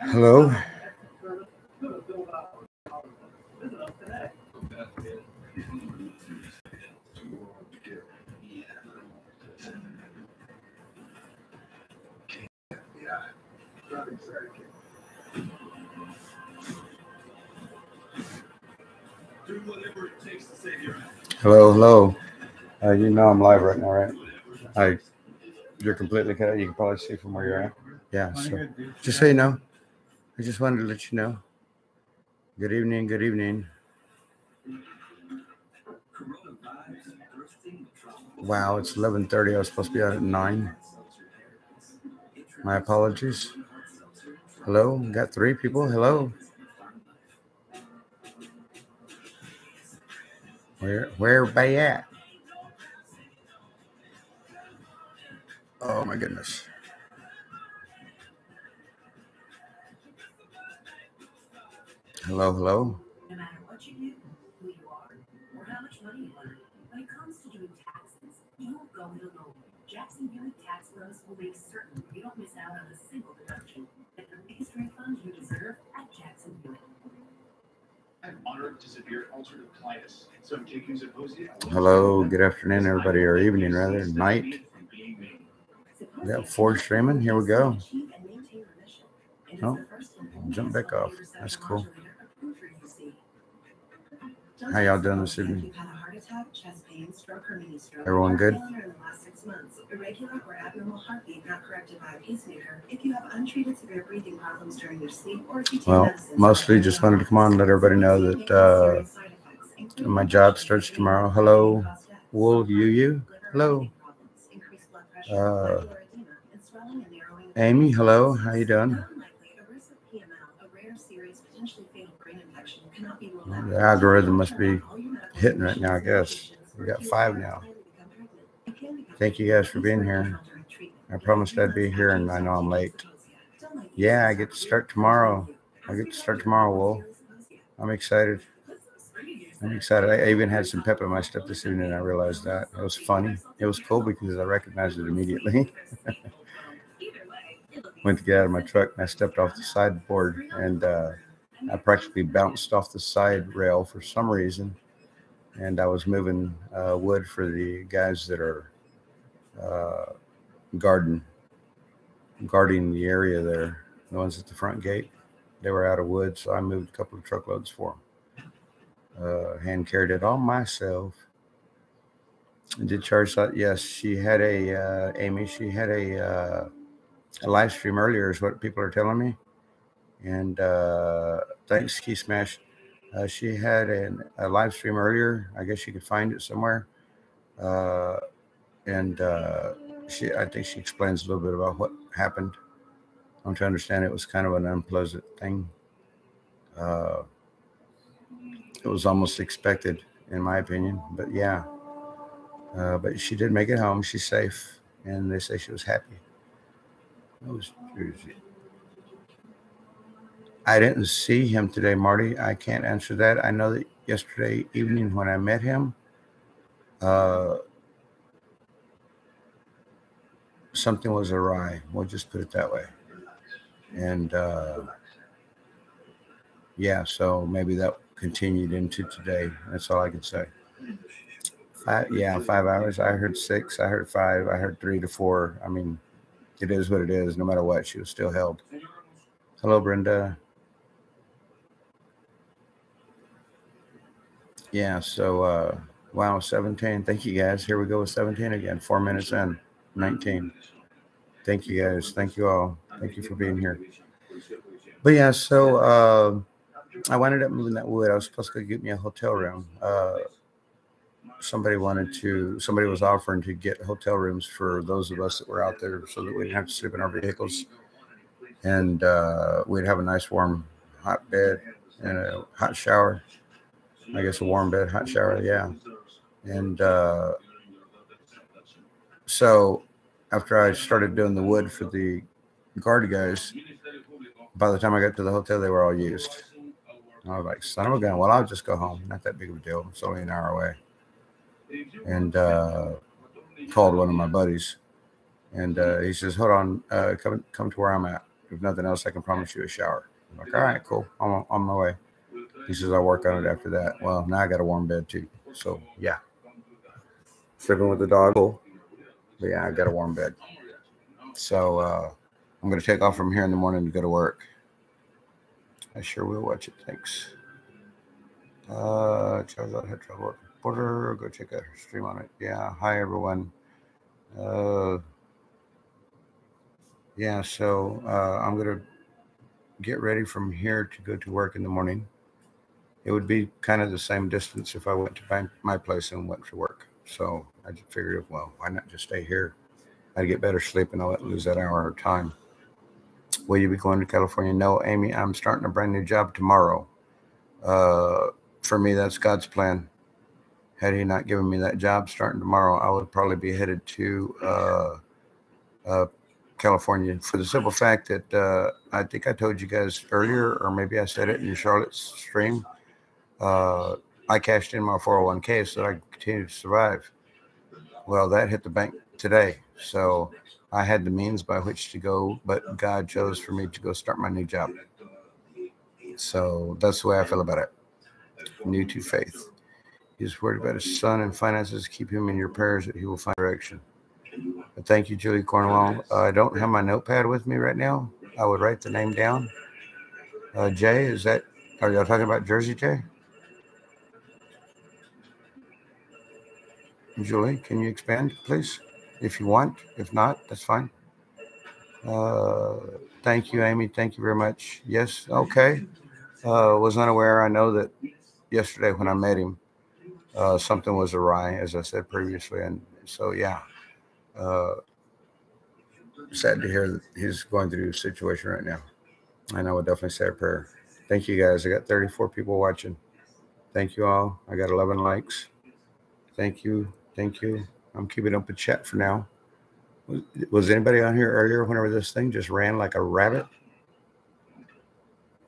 Hello. Hello, hello. Uh, you know I'm live right now, right? I, you're completely cut. You can probably see from where you're at. Yeah. So, just so you know, I just wanted to let you know. Good evening. Good evening. Wow, it's 11:30. I was supposed to be out at nine. My apologies. Hello, got three people. Hello. Where where they at? Oh my goodness. Hello, hello. No matter what you do, who you are, or how much money you earn, when it comes to doing taxes, don't go it alone. Jackson Hewitt Tax Pros will make certain you don't miss out on a single deduction. Get the biggest refund you deserve at Jackson Hewitt. I'm honored to severe ulcerative colitis. So JQ's opposing. Hello, good afternoon, everybody, or evening rather, night. We got Ford streaming. Here we go. Oh, jump back off. That's cool. How y'all doing this evening? Everyone good? Irregular or abnormal heartbeat not corrected by a pacemaker. If you have untreated severe breathing problems during your sleep, or if you take Well, mostly just wanted to come on and let everybody know that uh, my job starts tomorrow. Hello, Wool Yu Yu. Hello. Uh, Amy, hello. How you doing? The algorithm must be hitting right now, I guess. We got five now. Thank you guys for being here. I promised I'd be here, and I know I'm late. Yeah, I get to start tomorrow. I get to start tomorrow, Wool. I'm excited. I'm excited. I even had some pep in my step this evening. And I realized that. It was funny. It was cool because I recognized it immediately. Went to get out of my truck and I stepped off the sideboard and uh, I practically bounced off the side rail for some reason. And I was moving uh, wood for the guys that are uh, garden, guarding the area there, the ones at the front gate. They were out of wood, so I moved a couple of truckloads for them uh, hand carried it all myself. Did charge that? Yes, she had a uh, Amy. She had a, uh, a live stream earlier, is what people are telling me. And uh, thanks, Key Smash. Uh, she had an, a live stream earlier. I guess you could find it somewhere. Uh, and uh, she, I think she explains a little bit about what happened. I'm trying to understand it was kind of an unpleasant thing. Uh, it was almost expected, in my opinion. But yeah, uh, but she did make it home. She's safe, and they say she was happy. Was Jersey. I didn't see him today, Marty. I can't answer that. I know that yesterday evening when I met him, uh, something was awry. We'll just put it that way. And uh, yeah, so maybe that continued into today. That's all I can say. Five, yeah, five hours. I heard six. I heard five. I heard three to four. I mean, it is what it is. No matter what, she was still held. Hello, Brenda. Yeah, so uh wow, 17. Thank you guys. Here we go with 17 again. Four minutes in. 19. Thank you guys. Thank you all. Thank you for being here. But yeah, so uh, I wound up moving that wood. I was supposed to get me a hotel room. Uh, somebody wanted to, somebody was offering to get hotel rooms for those of us that were out there so that we didn't have to sleep in our vehicles. And uh, we'd have a nice warm hot bed and a hot shower. I guess a warm bed, hot shower, yeah. And uh, so after I started doing the wood for the guard guys, by the time I got to the hotel, they were all used. I was like, son of a gun. Well, I'll just go home. Not that big of a deal. It's only an hour away. And uh, called one of my buddies And uh, he says, "Hold on, uh, come come to where I'm at. If nothing else, I can promise you a shower." I'm like, "All right, cool. I'm on, my way." He says, "I'll work on it after that." Well, now I got a warm bed too. So yeah, sleeping with the dog. Cool. But yeah, I got a warm bed. So uh, I'm to take off from here in the morning to go to work. I sure will watch it. Thanks. Uh, Charizard had trouble Go check out her stream on it. Yeah. Hi, everyone. Uh, yeah. So uh, I'm going to get ready from here to go to work in the morning. It would be kind of the same distance if I went to my, my place and went to work. So I just figured, well, why not just stay here? I'd get better sleep and I'll lose that hour of time. Will you be going to California? No, Amy, I'm starting a brand new job tomorrow. Uh, for me, that's God's plan. Had he not given me that job starting tomorrow, I would probably be headed to uh, uh, California for the simple fact that uh, I think I told you guys earlier, or maybe I said it in Charlotte's stream. Uh, I cashed in my 401k so that I could continue to survive. Well, that hit the bank today. So I had the means by which to go, but God chose for me to go start my new job. So that's the way I feel about it. New to faith. He's worried about his son and finances. Keep him in your prayers that he will find direction. Thank you, Julie Cornwall. Uh, I don't have my notepad with me right now. I would write the name down. Uh, Jay, is that, are y'all talking about Jersey Jay? Julie, can you expand, please? If you want. If not, that's fine. Uh, thank you, Amy. Thank you very much. Yes, okay. Uh, was unaware. I know that yesterday when I met him, uh, something was awry, as I said previously. And so, yeah, uh, sad to hear that he's going through a situation right now. And I would definitely say a prayer. Thank you guys. I got 34 people watching. Thank you all. I got 11 likes. Thank you. Thank you. I'm keeping up a chat for now. Was, was anybody on here earlier whenever this thing just ran like a rabbit?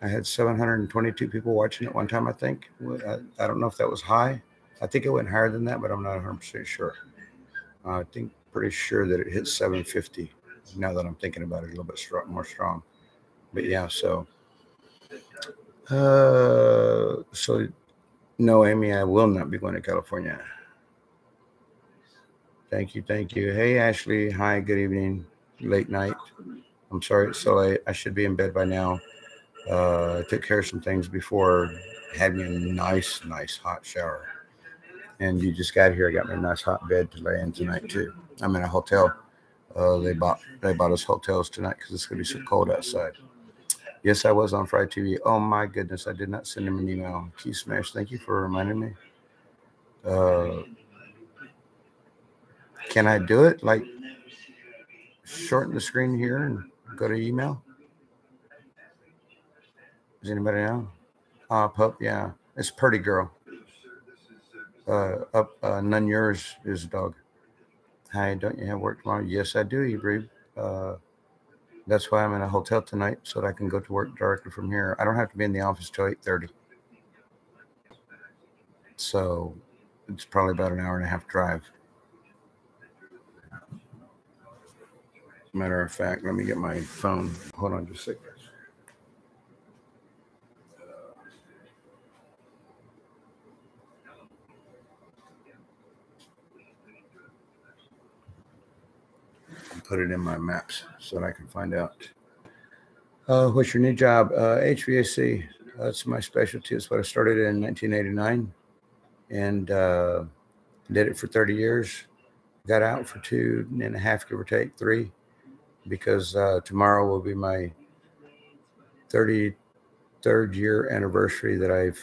I had 722 people watching at one time, I think. I, I, don't know if that was high. I think it went higher than that, but I'm not 100% sure. I think pretty sure that it hit 750 now that I'm thinking about it a little bit strong, more strong. But yeah, so. Uh, so no, Amy, I will not be going to California. Thank you. Thank you. Hey, Ashley. Hi. Good evening. Late night. I'm sorry it's so late. I should be in bed by now. Uh, I took care of some things before. Had me a nice, nice hot shower. And you just got here. I got me a nice hot bed to lay in tonight too. I'm in a hotel. Uh, they bought they bought us hotels tonight because it's gonna be so cold outside. Yes, I was on Friday TV. Oh my goodness, I did not send him an email. Key Smash, thank you for reminding me. Uh, can I do it? Like shorten the screen here and go to email? Does anybody know? Uh, pup, yeah. It's pretty girl. Uh, up, uh, none yours is dog. Hi, don't you have work tomorrow? Yes, I do, Ibrahim. Uh, that's why I'm in a hotel tonight so that I can go to work directly from here. I don't have to be in the office till 8:30. So it's probably about an hour and a half drive. Matter of fact, let me get my phone. Hold on just a second. Put it in my maps so that I can find out. Uh, what's your new job? Uh, HVAC. That's my specialty. It's what I started in 1989 and uh, did it for 30 years. Got out for two and a half, give or take, three because uh, tomorrow will be my 33rd year anniversary that I've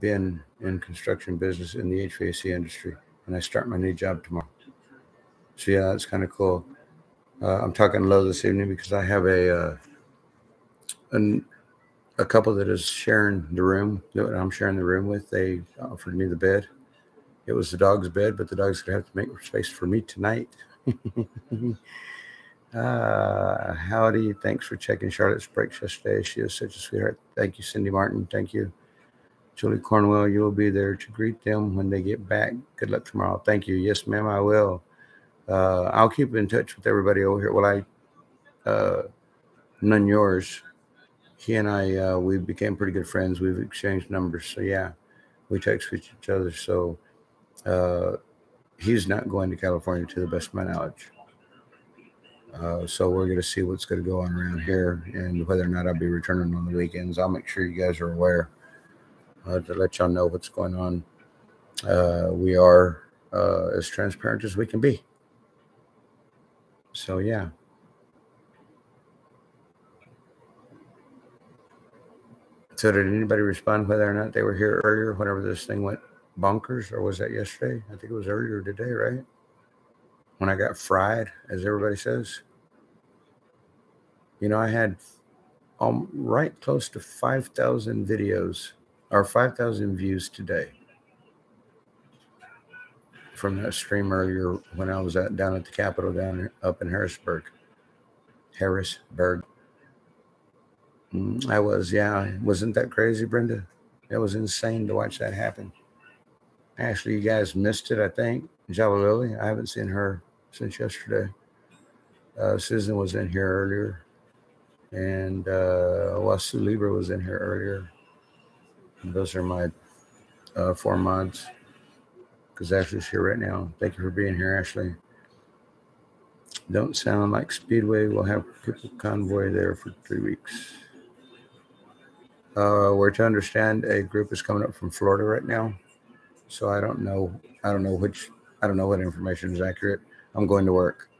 been in construction business in the HVAC industry, and I start my new job tomorrow. So yeah, that's kind of cool. Uh, I'm talking low this evening because I have a uh, an, a couple that is sharing the room that I'm sharing the room with. They offered me the bed. It was the dog's bed, but the dog's gonna have to make space for me tonight. Uh, howdy. Thanks for checking Charlotte's breaks yesterday. She is such a sweetheart. Thank you, Cindy Martin. Thank you. Julie Cornwell, you will be there to greet them when they get back. Good luck tomorrow. Thank you. Yes, ma'am, I will. Uh, I'll keep in touch with everybody over here. Well, I, uh, none yours. He and I, uh, we became pretty good friends. We've exchanged numbers. So yeah, we text with each other. So uh, he's not going to California to the best of my knowledge. Uh, so we're going to see what's going to go on around here and whether or not I'll be returning on the weekends. I'll make sure you guys are aware uh, to let y'all know what's going on. Uh, we are uh, as transparent as we can be. So, yeah. So, did anybody respond whether or not they were here earlier, whenever this thing went bonkers, or was that yesterday? I think it was earlier today, right? When I got fried, as everybody says. You know, I had um, right close to 5,000 videos or 5,000 views today from that stream earlier when I was at, down at the Capitol down up in Harrisburg. Harrisburg. Mm, I was, yeah. Wasn't that crazy, Brenda? It was insane to watch that happen. Actually, you guys missed it, I think. Java Lily, I haven't seen her since yesterday. Uh, Susan was in here earlier and uh, Wasu Libra was in here earlier. And those are my uh, four mods because Ashley's here right now. Thank you for being here, Ashley. Don't sound like Speedway. We'll have people convoy there for three weeks. Uh, we're to understand a group is coming up from Florida right now, so I don't know. I don't know which. I don't know what information is accurate. I'm going to work.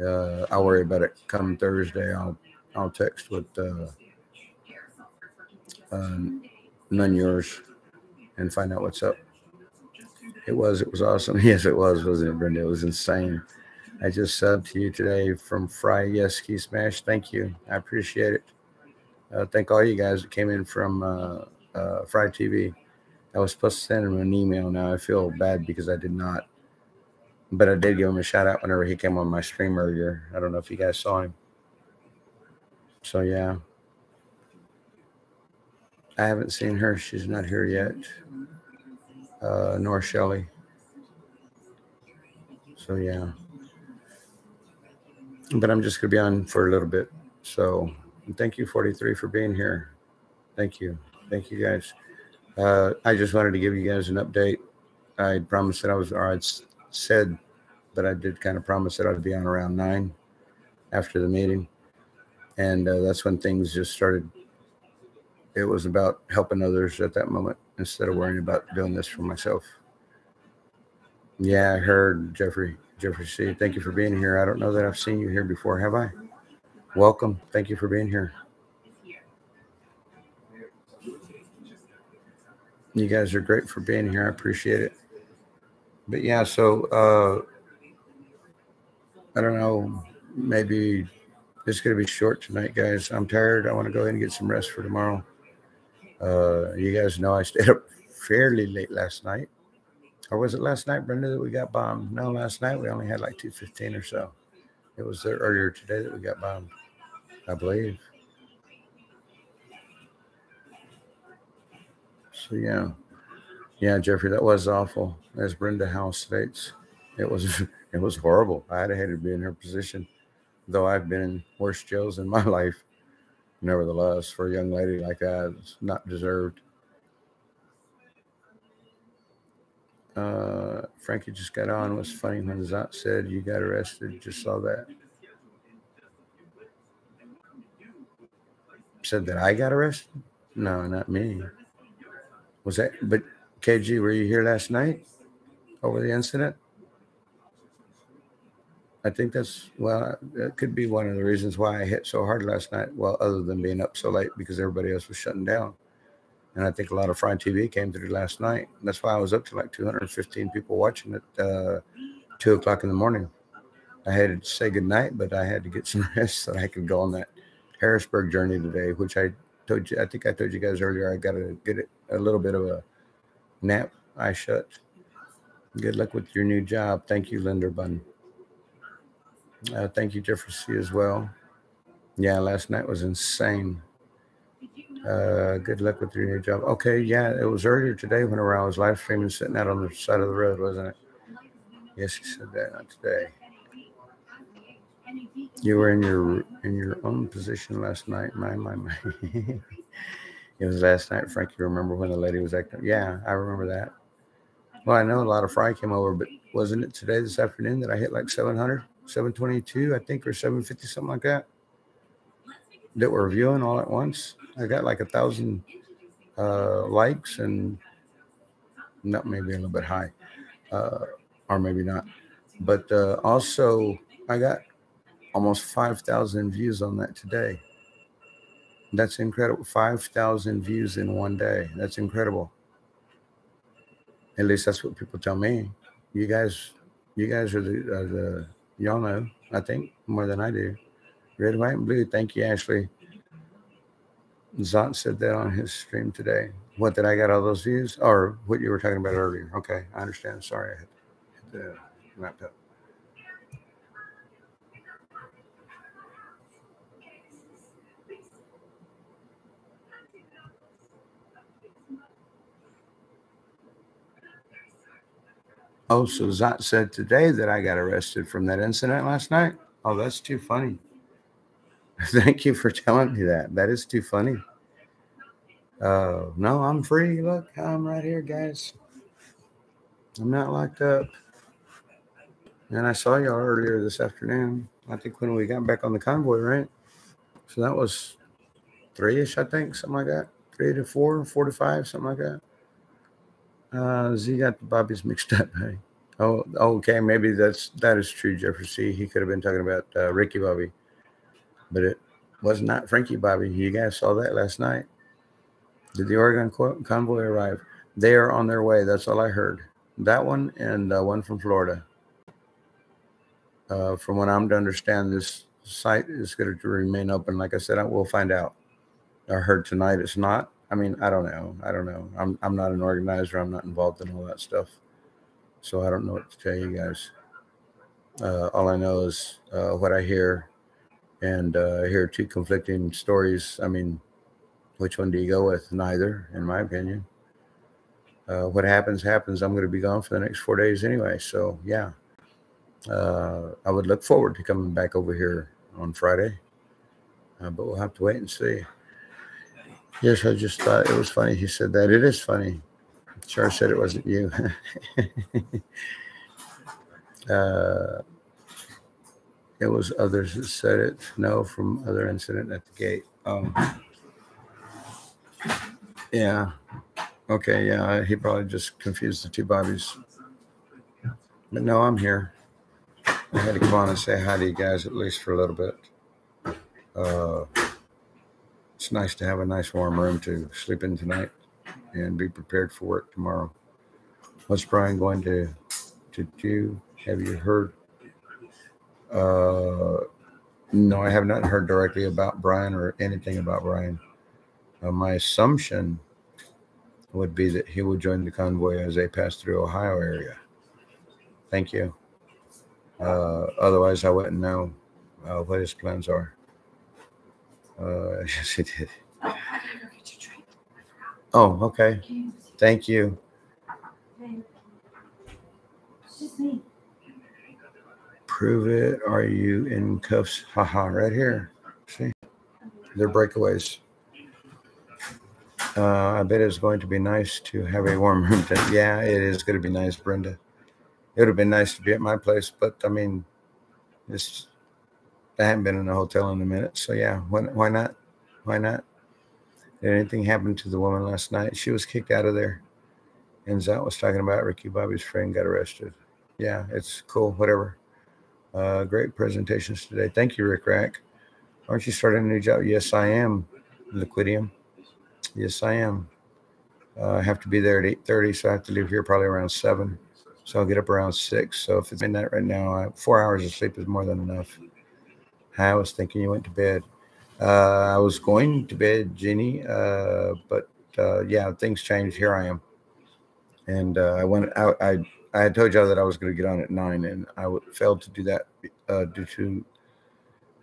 Uh, I'll worry about it come Thursday. I'll I'll text with uh, um, none yours and find out what's up. It was, it was awesome. Yes, it was, wasn't it, Brenda? It was insane. I just subbed to you today from Fry Yes Key Smash. Thank you. I appreciate it. Uh, thank all you guys that came in from uh, uh, Fry TV. I was supposed to send him an email. Now I feel bad because I did not, but I did give him a shout out whenever he came on my stream earlier. I don't know if you guys saw him. So yeah. I haven't seen her. She's not here yet. Uh, nor Shelly. So yeah. But I'm just gonna be on for a little bit. So thank you, 43, for being here. Thank you. Thank you guys. Uh, I just wanted to give you guys an update. I promised that I was, or I'd said, but I did kind of promise that I'd be on around nine after the meeting and uh, that's when things just started it was about helping others at that moment instead of worrying about doing this for myself yeah i heard jeffrey jeffrey c thank you for being here i don't know that i've seen you here before have i welcome thank you for being here you guys are great for being here i appreciate it but yeah so uh i don't know maybe it's going to be short tonight, guys. I'm tired. I want to go ahead and get some rest for tomorrow. Uh, you guys know I stayed up fairly late last night. Or was it last night, Brenda, that we got bombed? No, last night we only had like 215 or so. It was there earlier today that we got bombed, I believe. So, yeah. Yeah, Jeffrey, that was awful. As Brenda House states, it was it was horrible. I'd hated to be in her position though I've been in worse jails in my life, nevertheless, for a young lady like that, it's not deserved. Uh, Frankie just got on. It was funny when Zot said you got arrested. Just saw that. Said that I got arrested? No, not me. Was that? But KG, were you here last night over the incident? I think that's well, that could be one of the reasons why I hit so hard last night. Well, other than being up so late because everybody else was shutting down, and I think a lot of Fry TV came through last night. That's why I was up to like 215 people watching at uh, two o'clock in the morning. I had to say goodnight, but I had to get some rest so I could go on that Harrisburg journey today, which I told you. I think I told you guys earlier. I got to get a little bit of a nap. I shut. Good luck with your new job. Thank you, Linder Bun. Uh, thank you, Jefferson, as well. Yeah, last night was insane. Uh, good luck with your new job. Okay, yeah, it was earlier today whenever I was live streaming, sitting out on the side of the road, wasn't it? Yes, you said that, not today. You were in your in your own position last night. My my my. it was last night, Frank. You remember when the lady was acting? Yeah, I remember that. Well, I know a lot of fry came over, but wasn't it today this afternoon that I hit like 700, 722, I think, or 750, something like that? That were viewing all at once. I got like a thousand uh, likes and not maybe a little bit high, uh, or maybe not. But uh, also, I got almost 5,000 views on that today. That's incredible. 5,000 views in one day. That's incredible. At least that's what people tell me. You guys, you guys are the, are the y'all know, I think, more than I do. Red, white, and blue. Thank you, Ashley. Zot said that on his stream today. What did I got all those views? Or what you were talking about earlier? Okay, I understand. Sorry, I had, hit the laptop. Oh, so Zot said today that I got arrested from that incident last night. Oh, that's too funny. Thank you for telling me that. That is too funny. Uh, no, I'm free. Look, I'm right here, guys. I'm not locked up. And I saw y'all earlier this afternoon. I think when we got back on the convoy, right? So that was three ish, I think, something like that. Three to four, four to five, something like that. Uh, Z got the mixed up. Hey. Oh, okay. Maybe that's that is true, Jefferson. He could have been talking about uh, Ricky Bobby, but it was not Frankie Bobby. You guys saw that last night. Did the Oregon convoy arrive? They are on their way. That's all I heard. That one and uh, one from Florida. Uh, from what I'm to understand, this site is going to remain open. Like I said, I will find out. I heard tonight it's not. I mean, I don't know. I don't know. I'm I'm not an organizer. I'm not involved in all that stuff, so I don't know what to tell you guys. Uh, all I know is uh, what I hear, and uh, I hear two conflicting stories. I mean, which one do you go with? Neither, in my opinion. Uh, what happens happens. I'm going to be gone for the next four days anyway. So yeah, uh, I would look forward to coming back over here on Friday, uh, but we'll have to wait and see. Yes, I just thought it was funny. He said that. It is funny. Char said it wasn't you. uh, it was others that said it. No, from other incident at the gate. Um, yeah. Okay. Yeah. He probably just confused the two Bobbies. But no, I'm here. I had to come on and say hi to you guys at least for a little bit. Uh, it's nice to have a nice warm room to sleep in tonight and be prepared for work tomorrow. What's Brian going to to do? Have you heard? Uh, no, I have not heard directly about Brian or anything about Brian. Uh, my assumption would be that he will join the convoy as they pass through Ohio area. Thank you. Uh, otherwise, I wouldn't know uh, what his plans are. Uh, yes, it did. Oh, okay. Thank you. Prove it. Are you in cuffs? Haha, right here. See? They're breakaways. Uh, I bet it's going to be nice to have a warm room. To, yeah, it is going to be nice, Brenda. It would have been nice to be at my place, but I mean, it's I haven't been in a hotel in a minute. So yeah, why, why not? Why not? Did anything happen to the woman last night? She was kicked out of there. And Zot was talking about Ricky Bobby's friend got arrested. Yeah, it's cool. Whatever. Uh, great presentations today. Thank you, Rick Rack. Aren't you starting a new job? Yes, I am. Liquidium. Yes, I am. Uh, I have to be there at 8.30, so I have to leave here probably around 7. So I'll get up around 6. So if it's midnight right now, I, four hours of sleep is more than enough. I was thinking you went to bed. Uh, I was going to bed, Jenny, uh, but uh, yeah, things changed. Here I am, and uh, I went out. I I had told y'all that I was going to get on at nine, and I failed to do that uh, due to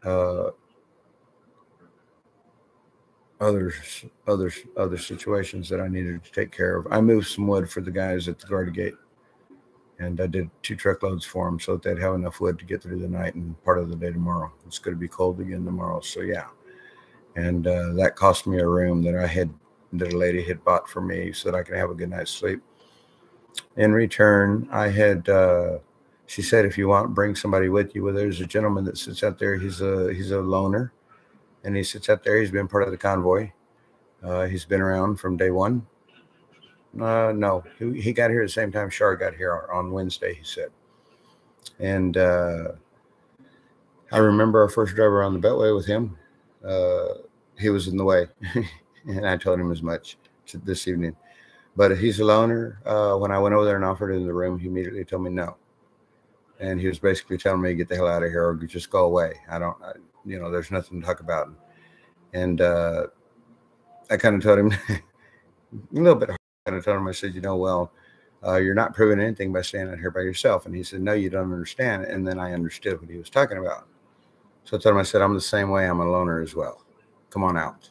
uh, other other other situations that I needed to take care of. I moved some wood for the guys at the Garda Gate, and I did two truckloads for them so that they'd have enough wood to get through the night and part of the day tomorrow. It's going to be cold again tomorrow, so yeah. And uh, that cost me a room that I had that a lady had bought for me so that I could have a good night's sleep. In return, I had. Uh, she said, if you want, bring somebody with you. Well, there's a gentleman that sits out there. He's a he's a loner, and he sits out there. He's been part of the convoy. Uh, he's been around from day one. Uh, no, he, he got here the same time Shar got here on Wednesday. He said, and uh, I remember our first driver on the Beltway with him. Uh, he was in the way, and I told him as much this evening. But he's a loner. Uh, when I went over there and offered him the room, he immediately told me no and he was basically telling me get the hell out of here or just go away. I don't, I, you know, there's nothing to talk about. And uh, I kind of told him a little bit. Kind I told him, I said, you know, well, uh, you're not proving anything by standing out here by yourself. And he said, no, you don't understand. And then I understood what he was talking about. So I told him, I said, I'm the same way. I'm a loner as well. Come on out.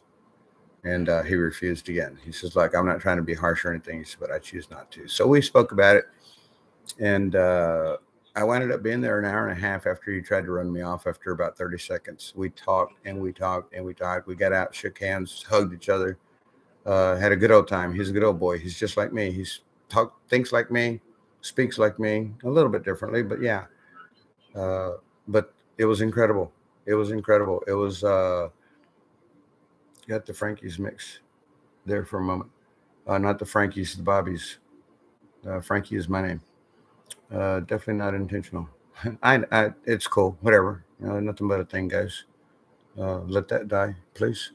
And uh, he refused again. He says, like, I'm not trying to be harsh or anything. He said, but I choose not to. So we spoke about it. And uh, I wound up being there an hour and a half after he tried to run me off after about 30 seconds. We talked and we talked and we talked. We got out, shook hands, hugged each other, uh, had a good old time. He's a good old boy. He's just like me. He's talk thinks like me, speaks like me, a little bit differently, but yeah. Uh, but it was incredible. It was incredible. It was uh, got the Frankie's mix there for a moment. Uh, not the Frankies, the Bobbies. Uh, Frankie is my name. Uh, definitely not intentional. I, I, it's cool. Whatever. You know, nothing but a thing, guys. Uh, let that die, please.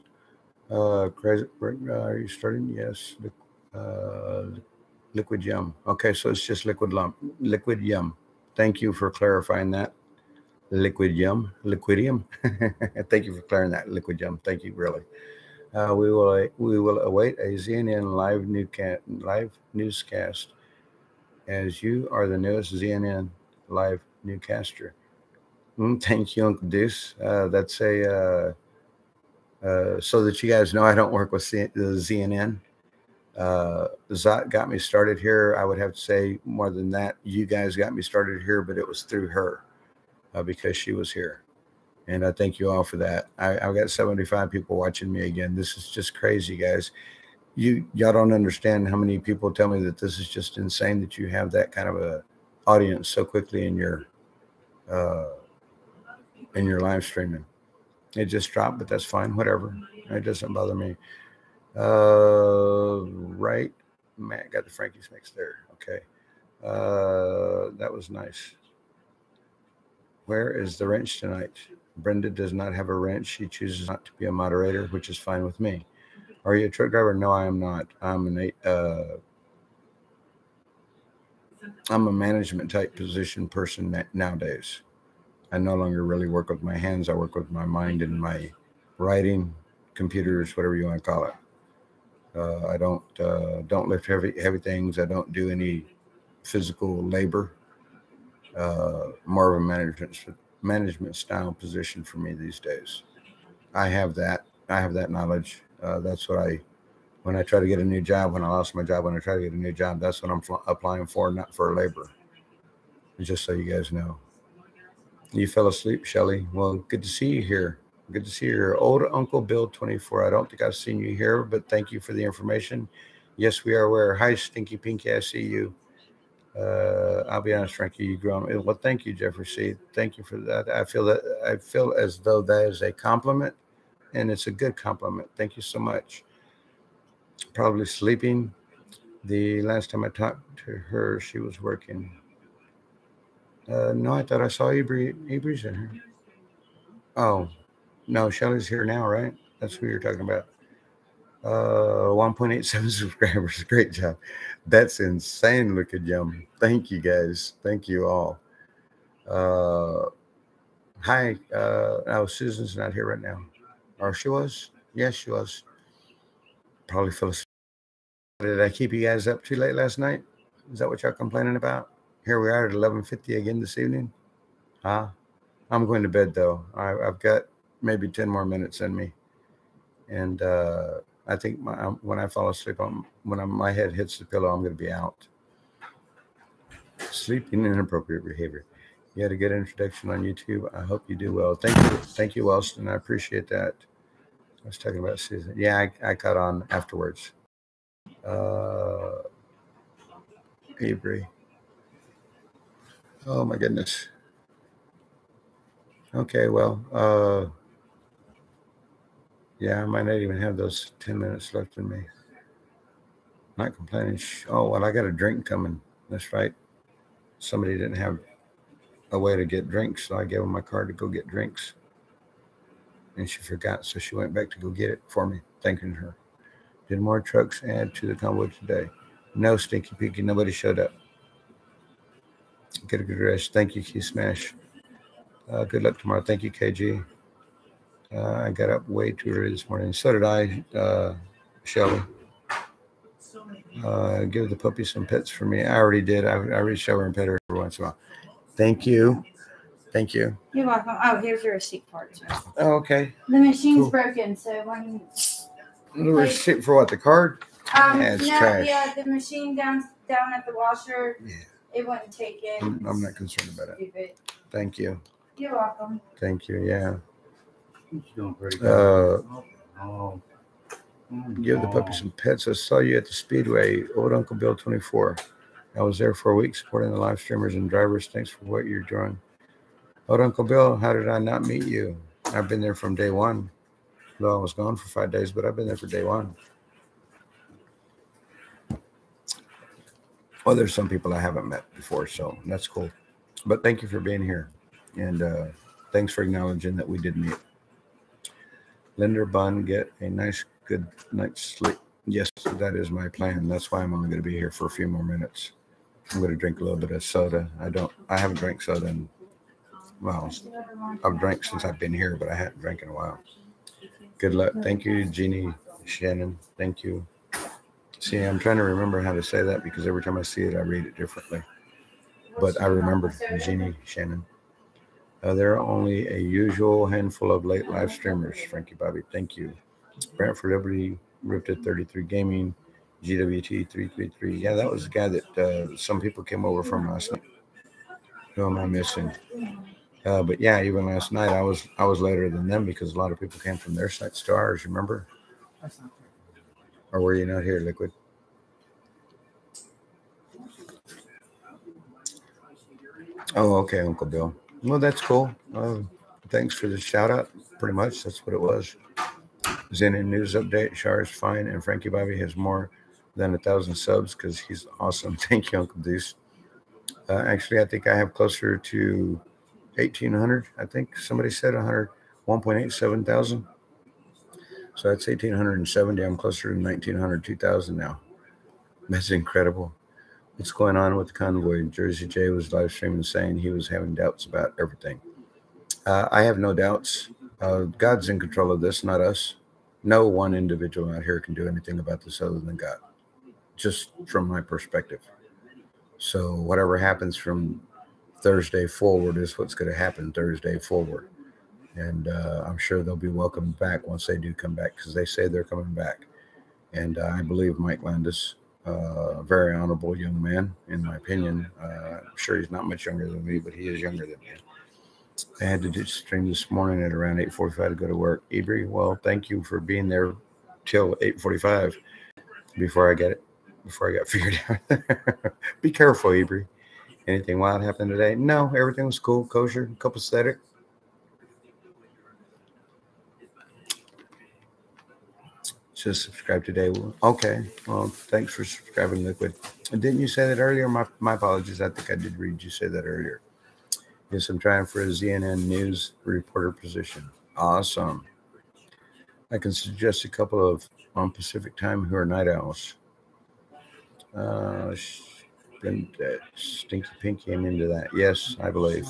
Uh. Uh, are you starting? Yes. Uh, liquid yum. Okay, so it's just liquid lump. Liquid yum. Thank you for clarifying that. Liquid yum. Liquidium. Thank you for clearing that. Liquid yum. Thank you, really. Uh, we will we will await a ZNN live new live newscast as you are the newest ZNN live newscaster. Mm, thank you, Uncle Deuce. Uh, that's a uh, so that you guys know I don't work with the ZNN. Uh, Zot got me started here. I would have to say more than that. You guys got me started here, but it was through her uh, because she was here. And I thank you all for that. I, I've got 75 people watching me again. This is just crazy, guys you y'all don't understand how many people tell me that this is just insane that you have that kind of a audience so quickly in your uh in your live streaming it just dropped but that's fine whatever. It doesn't bother me. Uh right matt got the frankie's mix there okay. Uh that was nice. Where is the wrench tonight? Brenda does not have a wrench. She chooses not to be a moderator which is fine with me. Are you a truck driver? No, I am not. I'm an uh, I'm a management type position person nowadays. I no longer really work with my hands. I work with my mind and my writing, computers, whatever you want to call it. Uh, I don't uh, don't lift heavy heavy things. I don't do any physical labor. Uh, more of a management management style position for me these days. I have that. I have that knowledge. Uh, that's what I, when I try to get a new job, when I lost my job, when I try to get a new job, that's what I'm fl- applying for, not for labor. Just so you guys know. You fell asleep, Shelly. Well, good to see you here. Good to see you here. Old Uncle Bill 24. I don't think I've seen you here, but thank you for the information. Yes, we are aware. Hi, Stinky Pinky. I see you. Uh, I'll be honest, Frankie, you grown. Well, thank you, Jeffrey. Thank you for that. I feel that I feel as though that is a compliment and it's a good compliment. Thank you so much. Probably sleeping. The last time I talked to her, she was working. Uh, no, I thought I saw Abry, Abry's in here. Oh, no, Shelly's here now, right? That's who you're talking about. Uh, 1.87 subscribers. Great job. That's insane. Look at Yum. Thank you guys. Thank you all. Uh, hi. Uh, oh, Susan's not here right now. Or she was? Yes, she was. Probably fell asleep. Did I keep you guys up too late last night? Is that what y'all complaining about? Here we are at 11:50 again this evening. Huh? I'm going to bed though. I, have got maybe 10 more minutes in me, and uh, I think my, when I fall asleep, I'm, when I'm, my head hits the pillow, I'm going to be out. Sleeping inappropriate behavior. You had a good introduction on YouTube. I hope you do well. Thank you. Thank you, Wellston. I appreciate that. I was talking about Susan. Yeah, I, I caught on afterwards. Uh, Avery. Oh my goodness. Okay, well, uh, yeah, I might not even have those 10 minutes left in me. Not complaining. Oh, well, I got a drink coming. That's right. Somebody didn't have a way to get drinks, so I gave her my card to go get drinks. And she forgot, so she went back to go get it for me, thanking her. Did more trucks add to the convoy today? No, Stinky Pinky, nobody showed up. Get a good rest. Thank you, Key Smash. Uh, good luck tomorrow. Thank you, KG. Uh, I got up way too early this morning. So did I, uh, Shelly. Uh, give the puppy some pets for me. I already did. I, I already show her and pet her every once in a while. Thank you. Thank you. You're welcome. Oh, here's your receipt for it. Oh, okay. The machine's Cool. broken, so when The receipt for what? The card? um Yeah, no, yeah, the machine down down at the washer, Yeah. It wouldn't take it. I'm, I'm not concerned about it. Stupid. Thank you. You're welcome. Thank you. Yeah. She's doing pretty good. Uh, Oh. give the puppy some pets. I saw you at the Speedway, Old Uncle Bill 24. I was there for a week supporting the live streamers and drivers. Thanks for what you're doing. Old Uncle Bill, how did I not meet you? I've been there from day one. Though I was gone for five days, but I've been there for day one. Well, there's some people I haven't met before, so that's cool. But thank you for being here. And uh, thanks for acknowledging that we did meet. Linder Bun, get a nice, good night's sleep. Yes, that is my plan. That's why I'm only going to be here for a few more minutes. I'm going to drink a little bit of soda. I don't, I haven't drank soda in, well, I've drank since I've been here, but I hadn't drank in a while. Good luck. Thank you, Jeannie Shannon. Thank you. See, I'm trying to remember how to say that because every time I see it, I read it differently. But I remember Jeannie Shannon. Uh, there are only a usual handful of late live streamers. Frankie Bobby, thank you. Brantford Liberty, Ripted 33 Gaming, GWT 333. Yeah, that was the guy that uh, some people came over from last night. Who am I missing? Uh, but yeah, even last night I was I was later than them because a lot of people came from their sites to ours. Remember? Or were you not here, Liquid? Oh, okay, Uncle Bill. Well, that's cool. Uh, thanks for the shout out. Pretty much, that's what it was. Zen and news update. Shar is fine, and Frankie Bobby has more than a thousand subs because he's awesome. Thank you, Uncle Deuce. Uh, actually, I think I have closer to 1,800. I think somebody said 100, 1.87 thousand. So that's 1,870. I'm closer to 1,900, 2,000 now. That's incredible. What's going on with the convoy? Jersey J was live streaming saying he was having doubts about everything. Uh, I have no doubts. Uh, God's in control of this, not us. No one individual out here can do anything about this other than God, just from my perspective. So, whatever happens from Thursday forward is what's going to happen Thursday forward. And uh, I'm sure they'll be welcomed back once they do come back because they say they're coming back. And uh, I believe Mike Landis uh, very honorable young man, in my opinion. Uh, I'm sure he's not much younger than me, but he is younger than me. I had to do stream this morning at around 8:45 to go to work. Ebri, well, thank you for being there till 8:45 before I get it, before I got figured out. Be careful, Ebri. Anything wild happened today? No, everything was cool, kosher, copacetic. Just subscribe today. Okay. Well, thanks for subscribing, Liquid. And Didn't you say that earlier? My, my apologies. I think I did read you say that earlier. Yes, I'm trying for a ZNN news reporter position. Awesome. I can suggest a couple of on Pacific time who are night owls. Uh, been that Stinky Pink came into that. Yes, I believe.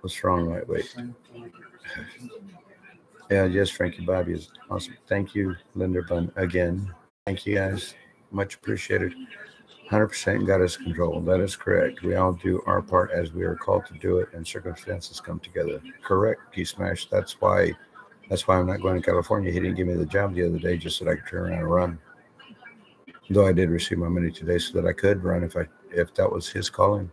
What's wrong? Wait. Yeah, yes, Frankie Bobby is awesome. Thank you, Linda Bun, again. Thank you guys. Much appreciated. 100% got us control. That is correct. We all do our part as we are called to do it, and circumstances come together. Correct, Key Smash. That's why. That's why I'm not going to California. He didn't give me the job the other day just so that I could turn around and run. Though I did receive my money today so that I could run if I if that was his calling.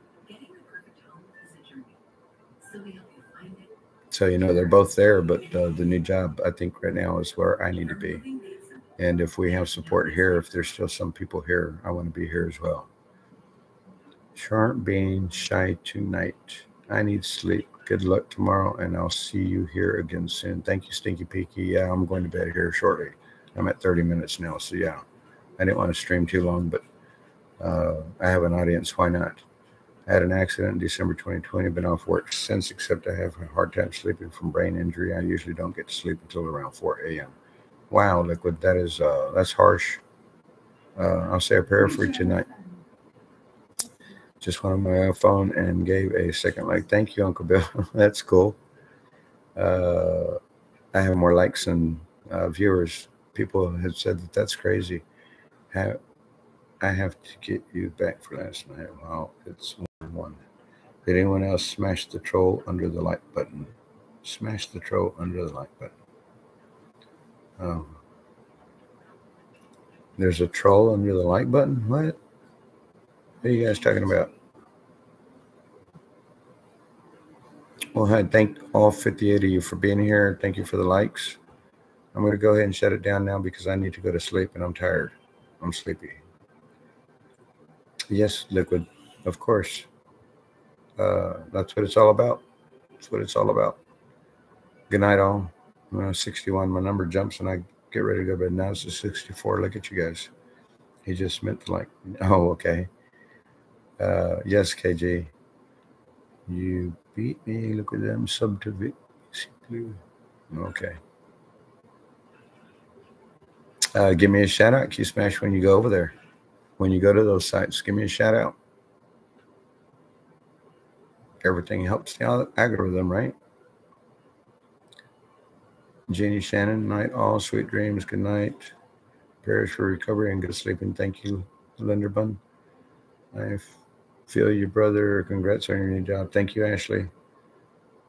So you know they're both there, but uh, the new job I think right now is where I need to be. And if we have support here, if there's still some people here, I want to be here as well. Sharp being shy tonight. I need sleep. Good luck tomorrow, and I'll see you here again soon. Thank you, Stinky Peaky. Yeah, I'm going to bed here shortly. I'm at 30 minutes now, so yeah, I didn't want to stream too long, but uh, I have an audience. Why not? Had an accident in December 2020. Been off work since, except I have a hard time sleeping from brain injury. I usually don't get to sleep until around 4 a.m. Wow, liquid. That is uh, that's harsh. Uh, I'll say a prayer for you tonight. Just went on my phone and gave a second like. Thank you, Uncle Bill. that's cool. Uh, I have more likes than uh, viewers. People have said that that's crazy. Have I have to get you back for last night? Wow, it's one. Did anyone else smash the troll under the like button? Smash the troll under the like button. Um, there's a troll under the like button. What? What are you guys talking about? Well, I thank all 58 of you for being here. Thank you for the likes. I'm going to go ahead and shut it down now because I need to go to sleep and I'm tired. I'm sleepy. Yes, liquid, of course. Uh, that's what it's all about. That's what it's all about. Good night, all. When I was 61, my number jumps and I get ready to go to bed. Now it's a 64. Look at you guys. He just meant to like, oh, okay. Uh, yes, KG. You beat me. Look at them. Sub to Vic. Okay. Uh, give me a shout out, Q Smash, when you go over there. When you go to those sites, give me a shout out. Everything helps the algorithm, right? Jeannie Shannon, night all, sweet dreams, good night. Prayers for recovery and good sleeping. Thank you, Linderbun. I feel you, brother. Congrats on your new job. Thank you, Ashley.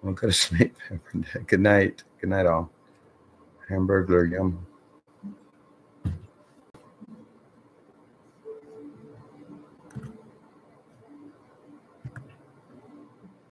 I'll go to sleep. good night. Good night, all. Hamburglar, yum.